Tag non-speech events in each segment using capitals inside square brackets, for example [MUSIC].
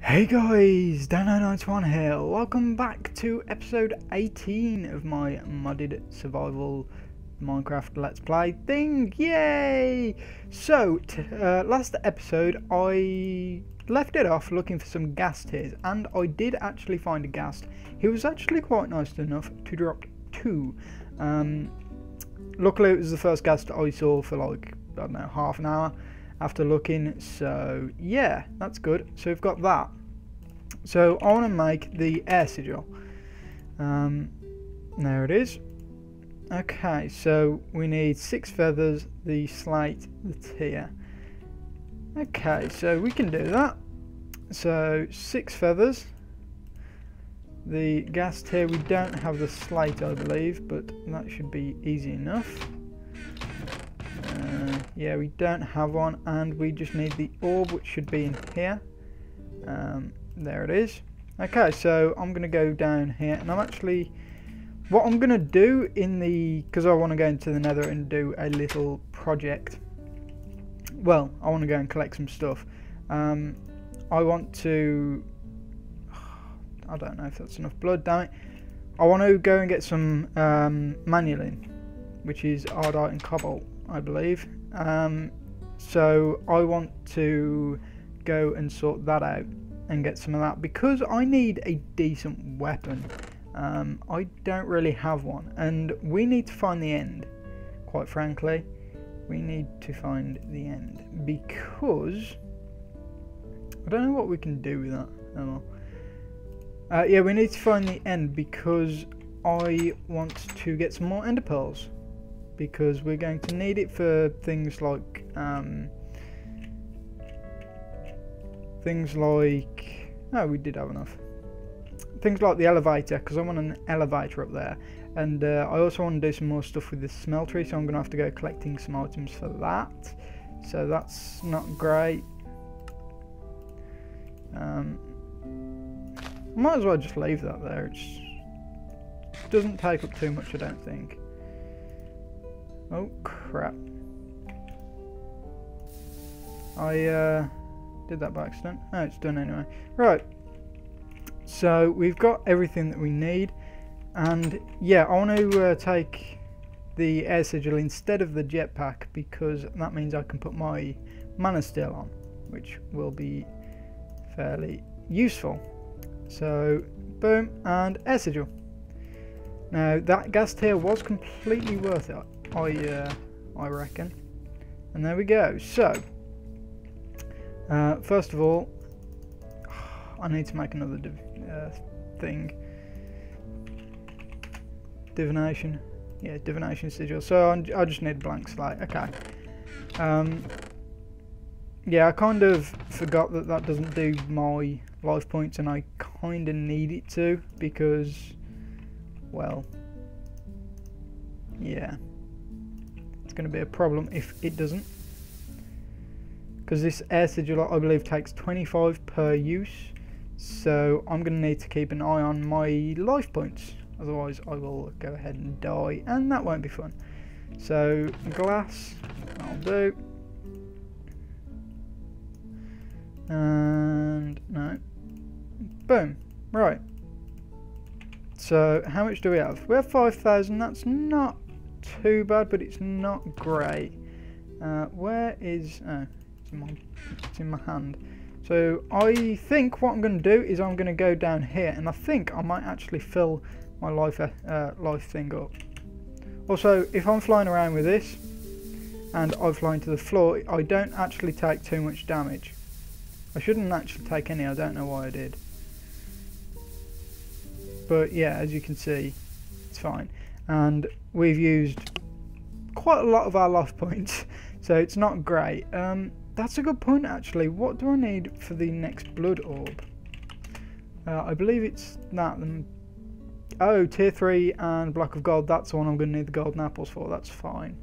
Hey guys, Dano921 here. Welcome back to episode 18 of my modded survival Minecraft Let's Play thing. Yay! So, uh, last episode I left it off looking for some ghast tears, and I did actually find a ghast. He was actually quite nice enough to drop two. Um, luckily, it was the first ghast I saw for like, I don't know, half an hour after looking so yeah that's good. So we've got that. So I want to make the air sigil. Um, there it is. Okay so we need six feathers the slate the tear. Okay so we can do that. So six feathers. The ghast tear we don't have the slate I believe but that should be easy enough uh, yeah, we don't have one, and we just need the orb, which should be in here. Um, there it is. Okay, so I'm going to go down here, and I'm actually... What I'm going to do in the... Because I want to go into the nether and do a little project. Well, I want to go and collect some stuff. Um, I want to... [SIGHS] I don't know if that's enough blood, damn it. I want to go and get some um, Manyullyn, which is ardite and cobalt. I believe. Um, so I want to go and sort that out and get some of that because I need a decent weapon. Um, I don't really have one, and we need to find the end. Quite frankly, we need to find the end because I don't know what we can do with that. Uh, yeah, we need to find the end because I want to get some more ender pearls because we're going to need it for things like um, things like oh we did have enough. Things like the elevator because I want an elevator up there. And uh, I also want to do some more stuff with the smeltery so I'm gonna have to go collecting some items for that. So that's not great. Um, might as well just leave that there. It doesn't take up too much I don't think Oh crap. I uh, did that by accident. Oh, it's done anyway. Right. So we've got everything that we need. And yeah, I want to uh, take the air sigil instead of the jetpack because that means I can put my mana steel on, which will be fairly useful. So, boom, and air sigil. Now, that ghast tear was completely worth it. I uh, I reckon. And there we go. So, uh, first of all, [SIGHS] I need to make another uh, thing. Divination. Yeah, divination sigil. So I'm, i just need blank slate. Okay. Um, yeah, I kind of forgot that that doesn't do my life points, and I kind of need it to because, well, yeah going to be a problem if it doesn't. Because this air sigil, I believe, takes 25 per use. So I'm going to need to keep an eye on my life points. Otherwise I will go ahead and die. And that won't be fun. So glass, I'll do. And no. Boom. Right. So how much do we have? We have 5,000. That's not too bad, but it's not great. Uh, where is... Oh, it's in, my, it's in my hand. So I think what I'm going to do is I'm going to go down here, and I think I might actually fill my life, uh, life thing up. Also, if I'm flying around with this, and I fly into the floor, I don't actually take too much damage. I shouldn't actually take any, I don't know why I did. But yeah, as you can see, it's fine and we've used quite a lot of our life points [LAUGHS] so it's not great. Um, that's a good point actually. What do I need for the next blood orb? Uh, I believe it's that oh tier 3 and block of gold. That's the one I'm going to need the golden apples for. That's fine.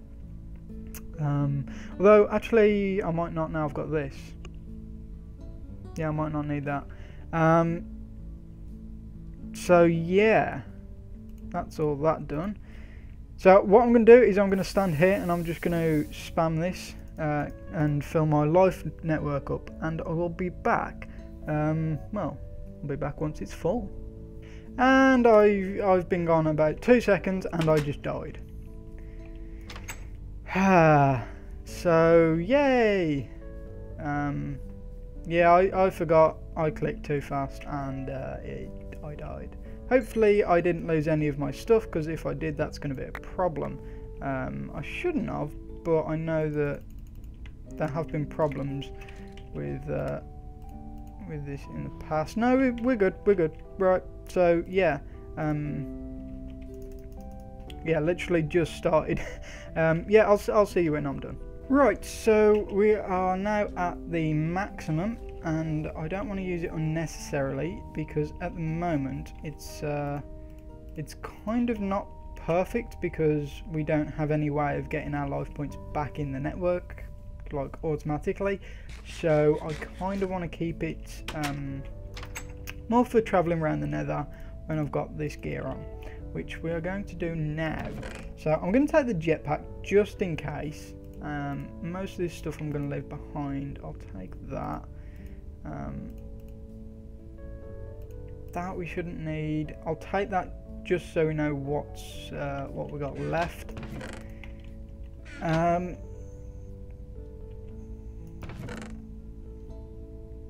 Um, although actually I might not now I've got this. Yeah I might not need that. Um, so yeah that's all that done. So what I'm going to do is I'm going to stand here and I'm just going to spam this uh, and fill my life network up and I will be back Um, well, I'll be back once it's full. And I, I've been gone about two seconds and I just died. [SIGHS] so, yay! Um, yeah, I, I forgot I clicked too fast and uh, it, I died. Hopefully I didn't lose any of my stuff because if I did that's going to be a problem. Um, I shouldn't have, but I know that there have been problems with uh, with this in the past. No, we're good, we're good. Right, so yeah, um, yeah, literally just started. [LAUGHS] um, yeah, I'll, I'll see you when I'm done. Right, so we are now at the maximum and I don't want to use it unnecessarily because at the moment it's uh, it's kind of not perfect because we don't have any way of getting our life points back in the network like automatically. So I kind of want to keep it um, more for traveling around the nether when I've got this gear on which we are going to do now. So I'm going to take the jetpack just in case. Um, most of this stuff I'm going to leave behind. I'll take that um, that we shouldn't need I'll take that just so we know what's uh, what we got left um,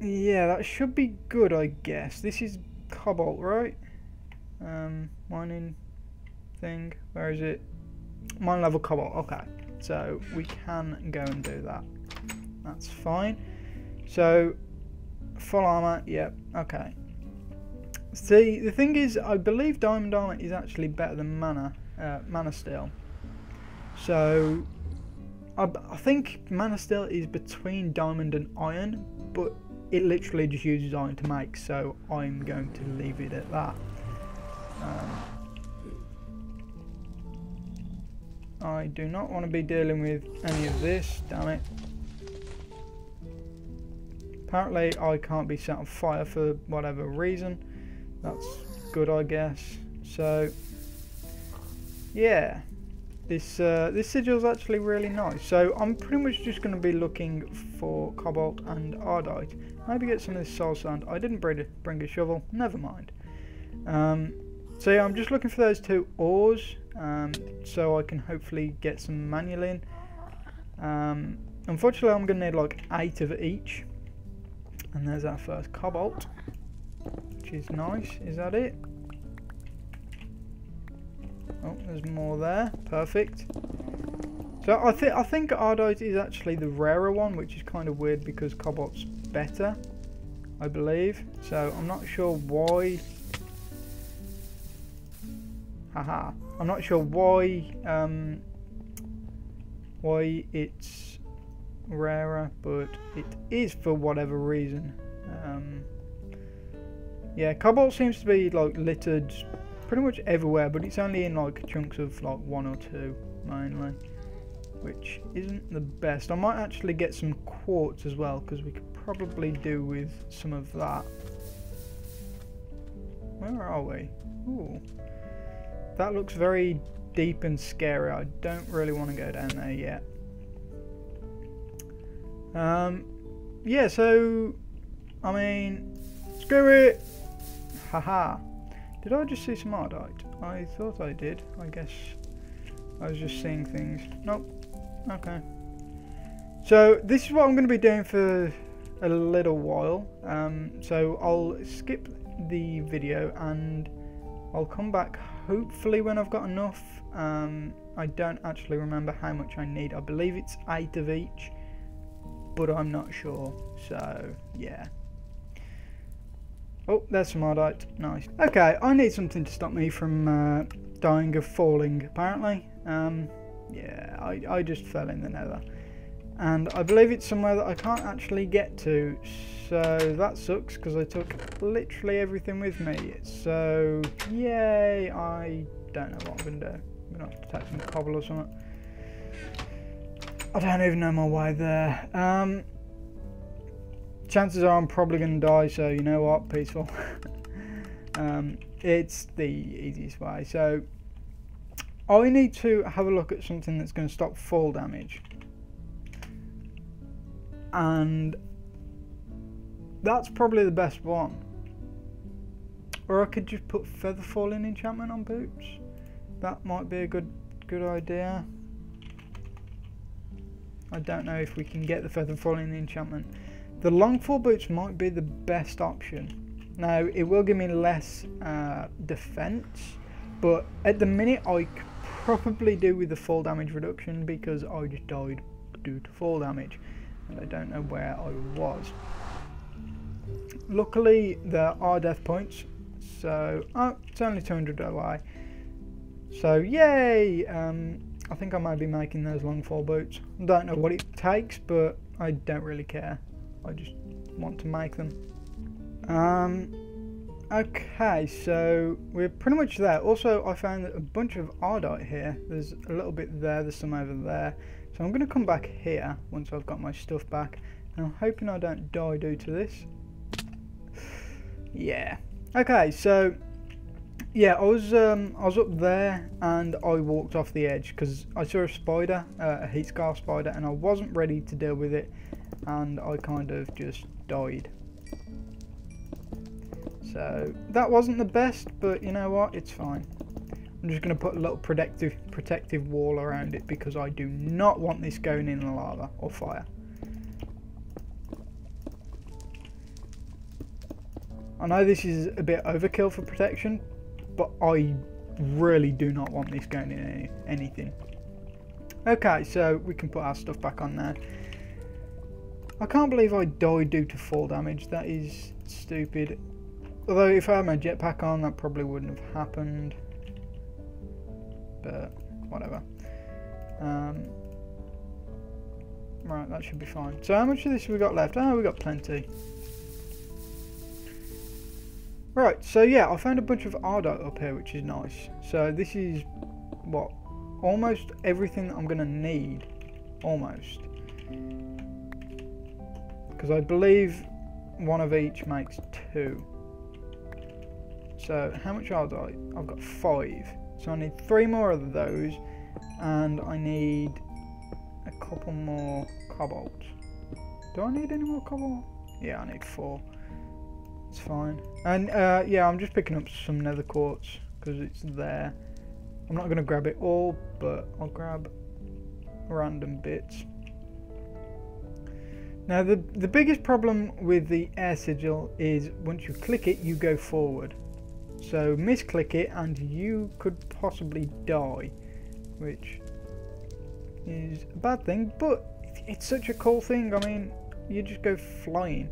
Yeah, that should be good, I guess. This is cobalt, right? Um, mining thing. Where is it? Mine level cobalt. Okay, so we can go and do that. That's fine. So, full armor. Yep. Okay. See, the thing is, I believe diamond armor is actually better than mana, uh, mana steel. So, I, I think mana steel is between diamond and iron, but it literally just uses iron to make so I'm going to leave it at that um, I do not want to be dealing with any of this damn it apparently I can't be set on fire for whatever reason that's good I guess so yeah this uh, this sigil is actually really nice. So I'm pretty much just going to be looking for cobalt and ardite. Maybe get some of this soul sand. I didn't bring a, bring a shovel. Never mind. Um, so yeah, I'm just looking for those two ores, um, so I can hopefully get some Manyullyn. Um, unfortunately, I'm going to need like eight of each. And there's our first cobalt, which is nice. Is that it? Oh, there's more there. Perfect. So I think I think Ardite is actually the rarer one, which is kind of weird because Cobalt's better, I believe. So I'm not sure why. Haha. I'm not sure why um, why it's rarer, but it is for whatever reason. Um, yeah, Cobalt seems to be like littered pretty much everywhere, but it's only in like chunks of like one or two mainly, which isn't the best. I might actually get some quartz as well, because we could probably do with some of that. Where are we? Ooh. That looks very deep and scary. I don't really want to go down there yet. Um, yeah, so, I mean, screw it! Haha. Did I just see some ardite? I thought I did. I guess I was just seeing things. Nope. Okay. So this is what I'm going to be doing for a little while. Um, so I'll skip the video and I'll come back hopefully when I've got enough. Um, I don't actually remember how much I need. I believe it's 8 of each, but I'm not sure. So yeah. Oh, there's some ardite. Nice. Okay, I need something to stop me from uh, dying of falling, apparently. Um, yeah, I, I just fell in the nether. And I believe it's somewhere that I can't actually get to. So that sucks because I took literally everything with me. So, yay, I don't know what I'm going to do. I'm going to have to take some cobble or something. I don't even know my way there. Um, chances are I'm probably going to die, so you know what, peaceful. [LAUGHS] um, it's the easiest way. So I need to have a look at something that's going to stop fall damage. And that's probably the best one. Or I could just put feather falling enchantment on boots. That might be a good good idea. I don't know if we can get the feather falling the enchantment. The long fall boots might be the best option. Now it will give me less uh, defense, but at the minute I could probably do with the fall damage reduction because I just died due to fall damage and I don't know where I was. Luckily there are death points so oh, it's only 200 away so yay um, I think I might be making those long fall boots. Don't know what it takes but I don't really care. I just want to make them. Um, okay so we're pretty much there. Also I found a bunch of ardite here. There's a little bit there there's some over there. So I'm going to come back here once I've got my stuff back. And I'm hoping I don't die due to this. [SIGHS] Yeah. Okay, so yeah, I was um, I was up there and I walked off the edge because I saw a spider, uh, a heatscar spider, and I wasn't ready to deal with it, and I kind of just died. So that wasn't the best, but you know what? It's fine. I'm just going to put a little protective protective wall around it because I do not want this going in the lava or fire. I know this is a bit overkill for protection, but I really do not want this going in any, anything. Okay, so we can put our stuff back on there. I can't believe I died due to fall damage. That is stupid. Although if I had my jetpack on, that probably wouldn't have happened. But whatever. Um, right, that should be fine. So how much of this have we got left? Oh, we got plenty. Right, so yeah, I found a bunch of ardite up here, which is nice. So this is, what, almost everything that I'm going to need. Almost. Because I believe one of each makes two. So how much ardite? I've got five. So I need three more of those. And I need a couple more cobalt. Do I need any more cobalt? Yeah, I need four. It's fine. And uh, yeah, I'm just picking up some nether quartz because it's there. I'm not going to grab it all, but I'll grab random bits. Now the, the biggest problem with the air sigil is once you click it, you go forward. So misclick it and you could possibly die, which is a bad thing, but it's such a cool thing. I mean, you just go flying.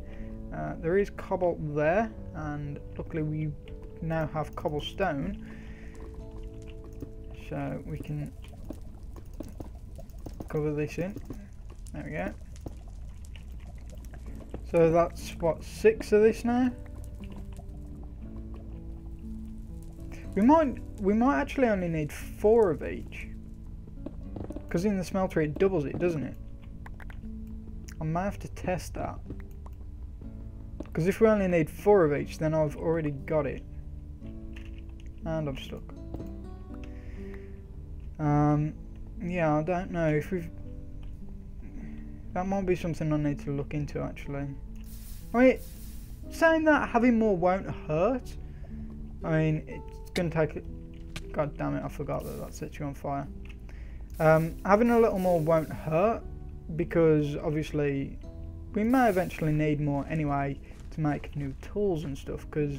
Uh, there is cobalt there, and luckily we now have cobblestone. So we can cover this in. There we go. So that's what six of this now. We might we might actually only need four of each. Because in the smelter it doubles it, doesn't it? I might have to test that. Because if we only need four of each, then I've already got it. And I'm stuck. Um, yeah, I don't know if we've... That might be something I need to look into, actually. I mean, saying that having more won't hurt. I mean, it's going to take... God damn it, I forgot that that sets you on fire. Um, having a little more won't hurt because obviously we may eventually need more anyway to make new tools and stuff because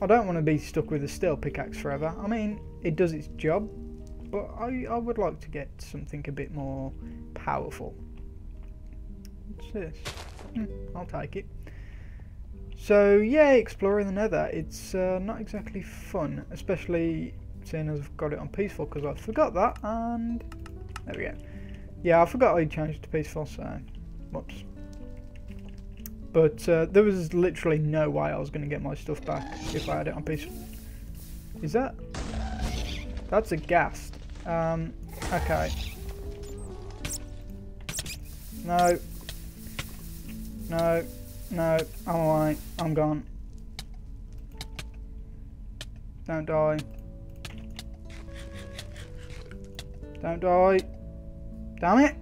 I don't want to be stuck with a steel pickaxe forever. I mean, it does its job, but I, I would like to get something a bit more powerful. What's this? Hmm, I'll take it. So yeah, exploring the nether, it's uh, not exactly fun, especially seeing as I've got it on peaceful because I forgot that and there we go. Yeah, I forgot I changed it to peaceful, so whoops. But uh, there was literally no way I was going to get my stuff back if I had it on piece. Is that? That's a ghast. Um, okay. No. No. No. I'm alright. I'm gone. Don't die. Don't die. Damn it!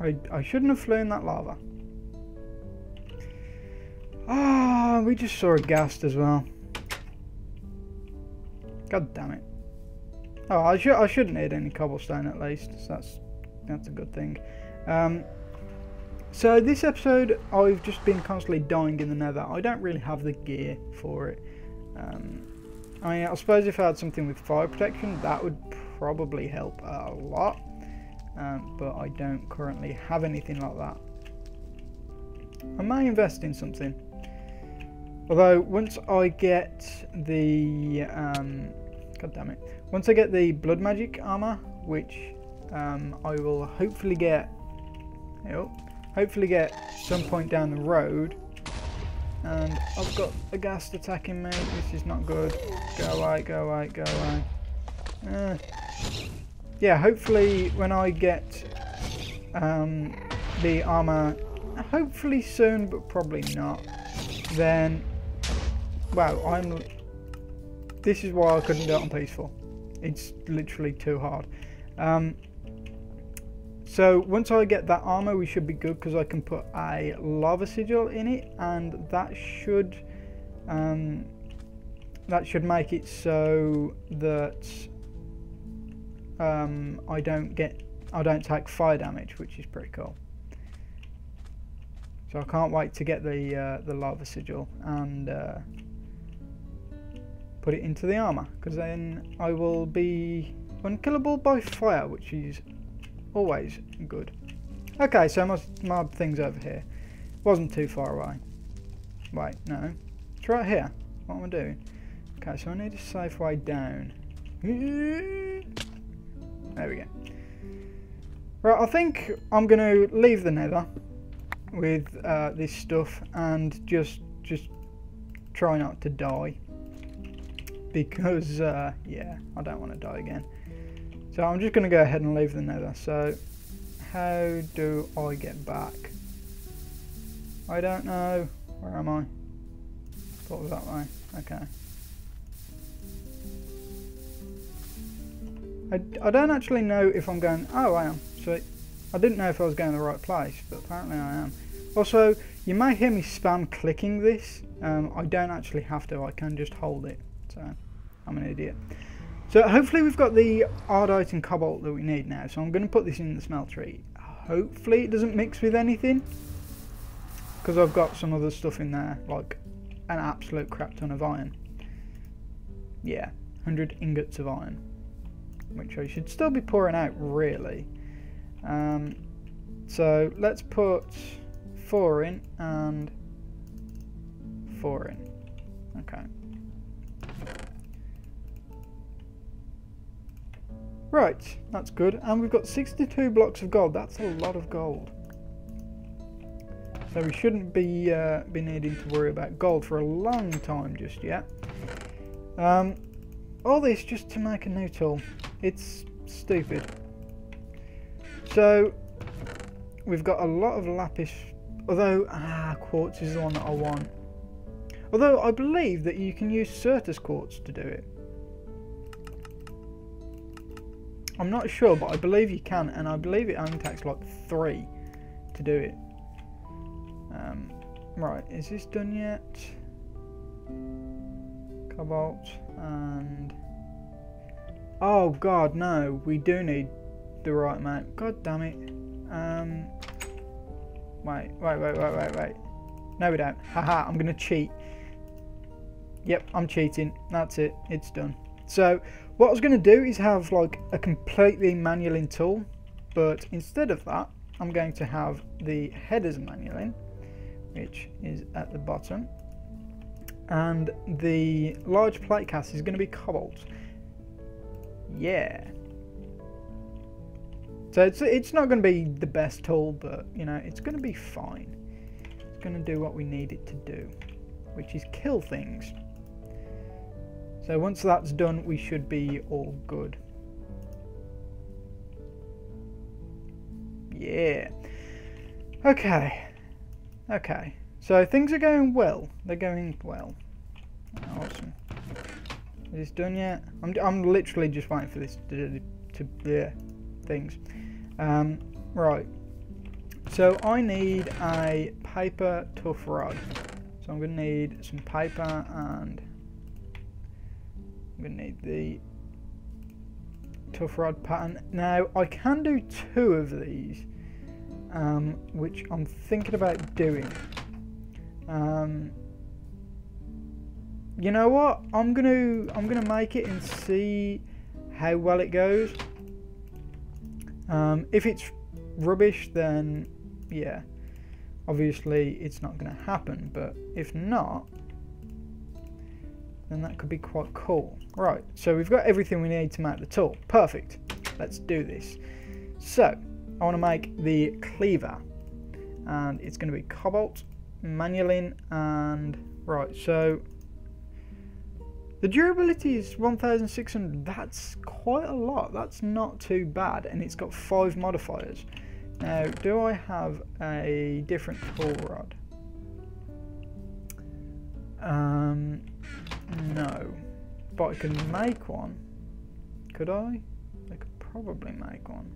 I, I shouldn't have flown that lava. We just saw a ghast as well. God damn it. Oh, I, should I shouldn't need any cobblestone at least. So that's that's a good thing. Um, so this episode, I've just been constantly dying in the nether. I don't really have the gear for it. Um, I mean, I suppose if I had something with fire protection, that would probably help a lot. Um, but I don't currently have anything like that. I may invest in something. Although, once I get the... Um, God damn it. Once I get the blood magic armor, which um, I will hopefully get... Oh, hopefully get some point down the road. And I've got a ghast attacking me. This is not good. Go away, go away, go away. Uh, yeah, hopefully when I get um, the armor, hopefully soon, but probably not, then, wow, I'm, this is why I couldn't do it on peaceful. It's literally too hard. Um, so once I get that armor, we should be good because I can put a lava sigil in it, and that should um, that should make it so that um, I don't get I don't take fire damage, which is pretty cool. So I can't wait to get the uh, the lava sigil and uh, put it into the armor, because then I will be unkillable by fire, which is always good. Okay, so my, my thing's over here. Wasn't too far away. Wait, no. It's right here. What am I doing? Okay, so I need a safe way down. [LAUGHS] There we go. Right, I think I'm going to leave the nether with uh, this stuff and just just try not to die because uh, yeah I don't want to die again so I'm just going to go ahead and leave the nether so how do I get back I don't know where am I thought it was that way okay I, I don't actually know if I'm going... Oh, I am. So I didn't know if I was going to the right place, but apparently I am. Also, you may hear me spam clicking this. Um, I don't actually have to. I can just hold it. So I'm an idiot. So hopefully we've got the ardite and cobalt that we need now. So I'm going to put this in the smeltery. Hopefully it doesn't mix with anything. Because I've got some other stuff in there, like an absolute crap ton of iron. Yeah, 100 ingots of iron which I should still be pouring out really. Um, so let's put four in and four in. Okay. Right, that's good. And we've got 62 blocks of gold. That's a lot of gold. So we shouldn't be uh, be needing to worry about gold for a long time just yet. Um, all this just to make a new tool. It's stupid. So, we've got a lot of lapis, although, ah, quartz is the one that I want. Although, I believe that you can use Certus quartz to do it. I'm not sure, but I believe you can, and I believe it only takes like three to do it. Um, right, is this done yet? Cobalt and Oh god, no, we do need the right amount. God damn it. Um, wait, wait, wait, wait, wait, wait. No, we don't. Haha, I'm to cheat. Yep, I'm cheating. That's it. It's done. So, what I was going to do is have like a completely Manyullyn tool, but instead of that, I'm going to have the headers Manyullyn, which is at the bottom, and the large plate cast is going to be cobalt. Yeah. So it's it's not going to be the best tool, but you know it's going to be fine. It's going to do what we need it to do, which is kill things. So once that's done, we should be all good. Yeah. Okay. Okay. So things are going well. They're going well. Awesome. Is this done yet? I'm, I'm literally just waiting for this to, to yeah, things. Um, right. So I need a paper tough rod. So I'm going to need some paper and I'm going to need the tough rod pattern. Now I can do two of these, um, which I'm thinking about doing. Um, you know what? I'm gonna I'm gonna make it and see how well it goes. Um, if it's rubbish, then yeah, obviously it's not to happen. But if not, then that could be quite cool. Right, so we've got everything we need to make the tool. Perfect. Let's do this. So I want to make the cleaver, and it's going to be cobalt, Manyullyn, and right. So the durability is 1600, that's quite a lot, that's not too bad, and it's got five modifiers. Now, do I have a different tool rod? Um, no, but I can make one. Could I? I could probably make one.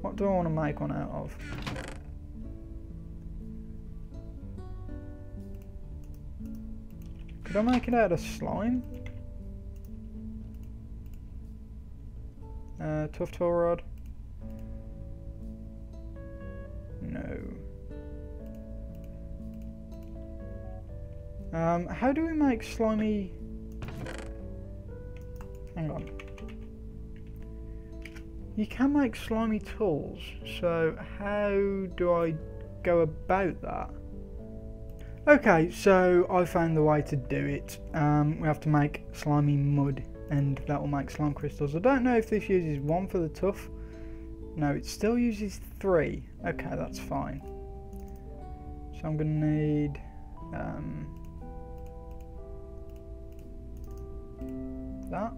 What do I want to make one out of? Could I make it out of slime? Uh, tough tool rod. No. Um, how do we make slimy... Hang on. You can make slimy tools, so how do I go about that? Okay, so I found the way to do it. Um, we have to make slimy mud and that will make slime crystals. I don't know if this uses one for the tough. No, it still uses three. Okay, that's fine. So I'm going to need... Um, that,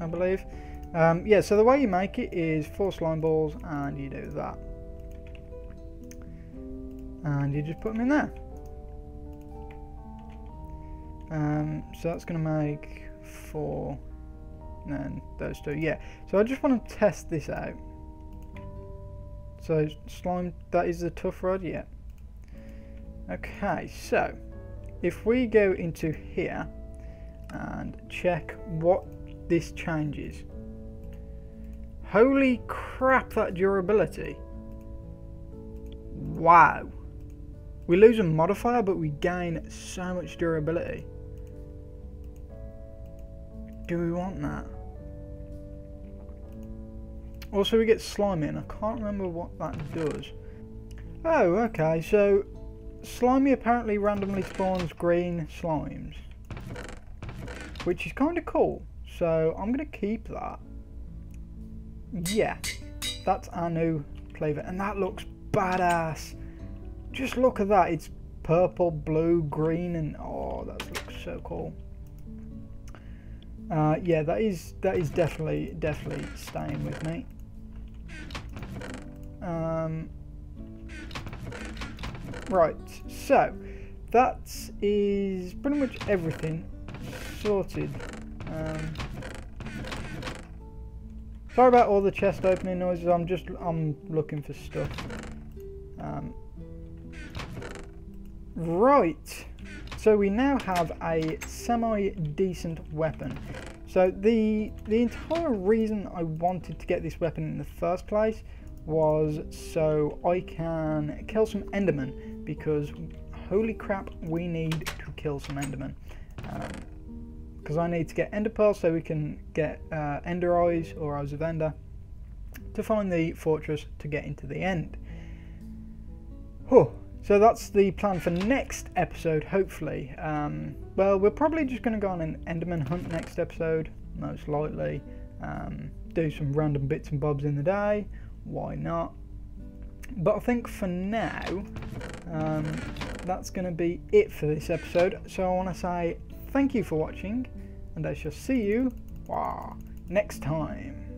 I believe. Um, yeah, so the way you make it is four slime balls and you do that. And you just put them in there. Um, so that's going to make four, and those two. Yeah. So I just want to test this out. So slime, that is the tough rod. Yeah. Okay. So if we go into here and check what this changes. Holy crap, that durability. Wow. We lose a modifier, but we gain so much durability. Do we want that? Also we get slimy and I can't remember what that does. Oh, okay, so slimy apparently randomly spawns green slimes. Which is kind of cool. So I'm going to keep that. Yeah, that's our new flavor. And that looks badass. Just look at that. It's purple, blue, green, and oh, that looks so cool. Uh, yeah, that is that is definitely definitely staying with me. Um, right, so that is pretty much everything sorted. Um, sorry about all the chest opening noises. I'm just I'm looking for stuff. Um, right. So we now have a semi-decent weapon. So the, the entire reason I wanted to get this weapon in the first place was so I can kill some Endermen because holy crap we need to kill some Endermen. Because I need to get Ender Pearls so we can get uh, Ender Eyes or Eyes of Ender to find the fortress to get into the end. So that's the plan for next episode, hopefully. Um, well, we're probably just going to go on an Enderman hunt next episode, most likely. Um, do some random bits and bobs in the day, why not? But I think for now, um, that's going to be it for this episode. So I want to say thank you for watching, and I shall see you wow, next time.